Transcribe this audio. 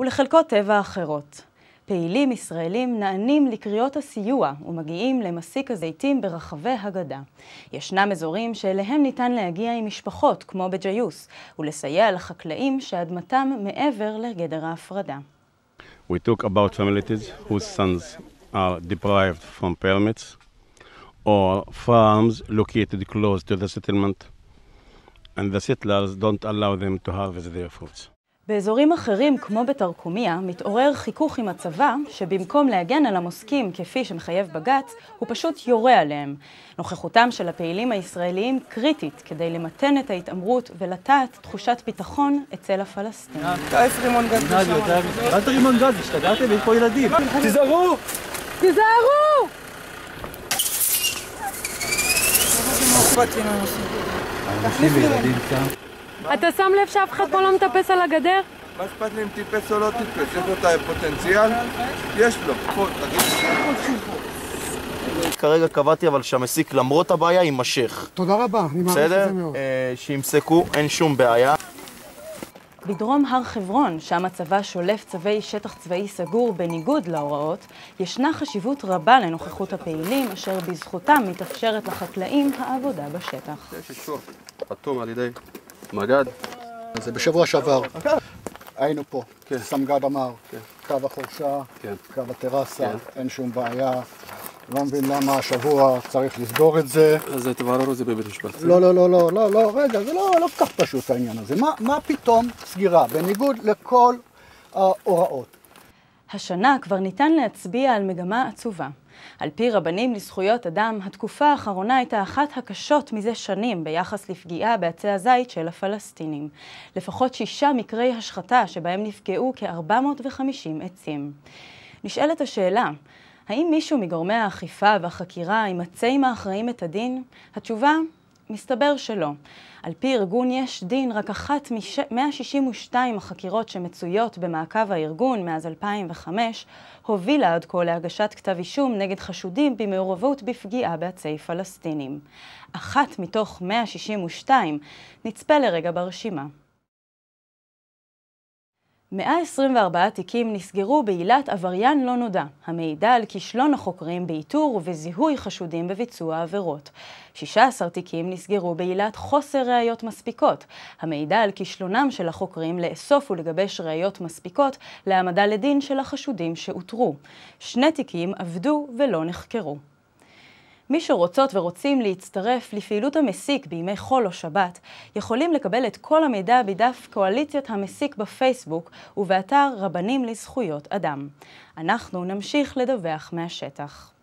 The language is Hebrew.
ולחלקות טבע אחרות. פעילים ישראלים נענים לקריאות הסיוע ומגיעים למסיק הזיתים ברחבי הגדה. ישנם אזורים שאליהם ניתן להגיע עם משפחות, כמו בג'יוס, ולסייע לחקלאים שאדמתם מעבר לגדר ההפרדה. We talk about families whose sons are deprived from permits or farms located close to the settlement and the settlers don't allow them to harvest their fruits. באזורים אחרים, כמו בתרקומיה, מתעורר חיכוך עם הצבא, שבמקום להגן על המוסקים כפי שמחייב בג"ץ, הוא פשוט יורה עליהם. נוכחותם של הפעילים הישראליים קריטית כדי למתן את ההתעמרות ולטעת תחושת ביטחון אצל הפלסטינים. אל תרימון גז, השתגעתם? יש פה ילדים. תיזהרו! תיזהרו! אנשים וילדים שם. אתה שם לב שאף אחד פה לא מטפס על הגדר? מה אכפת לי אם טיפס או לא טיפס? יש לו את הפוטנציאל? יש לו. בוא, תגיד. כרגע קבעתי אבל שהמסיק למרות הבעיה יימשך. תודה רבה, אני מעריך את בסדר? זה מאוד. אה, שימסקו, אין שום בעיה. בדרום הר חברון, שם הצבא שולף צווי שטח צבאי סגור בניגוד להוראות, ישנה חשיבות רבה לנוכחות הפעילים, אשר בזכותם מתאפשרת לחקלאים העבודה בשטח. יש אישור חתום על ידי מג"ד. זה בשבוע שעבר. היינו פה, כן. סמג"ד אמר, כן. קו החורשה, כן. קו הטרסה, כן. אין שום בעיה. לא מבין למה השבוע צריך לסגור את זה. אז תבררו את זה בבית משפט. לא, לא, לא, לא, לא, לא, רגע, זה לא לא כל כך פשוט העניין הזה. מה- מה פתאום סגירה? בניגוד לכל ההוראות. השנה כבר ניתן להצביע על מגמה עצובה. על פי רבנים לזכויות אדם, התקופה האחרונה הייתה אחת הקשות מזה שנים ביחס לפגיעה בעצי הזית של הפלסטינים. לפחות שישה מקרי השחתה שבהם נפגעו כ-450 עצים. נשאלת השאלה, האם מישהו מגורמי האכיפה והחקירה ימצא עם האחראים את הדין? התשובה, מסתבר שלא. על פי ארגון יש דין, רק אחת מ-162 החקירות שמצויות במעקב הארגון מאז 2005 הובילה עד כה להגשת כתב אישום נגד חשודים במעורבות בפגיעה בעצי פלסטינים. אחת מתוך 162 נצפה לרגע ברשימה. 124 תיקים נסגרו בעילת עבריין לא נודע, המעידה על כישלון החוקרים באיתור ובזיהוי חשודים בביצוע עבירות. 16 תיקים נסגרו בעילת חוסר ראיות מספיקות, המעידה על כישלונם של החוקרים לאסוף ולגבש ראיות מספיקות להעמדה לדין של החשודים שאותרו. שני תיקים עבדו ולא נחקרו. מי שרוצות ורוצים להצטרף לפעילות המסיק בימי חול או שבת, יכולים לקבל את כל המידע בדף קואליציית המסיק בפייסבוק ובאתר רבנים לזכויות אדם. אנחנו נמשיך לדווח מהשטח.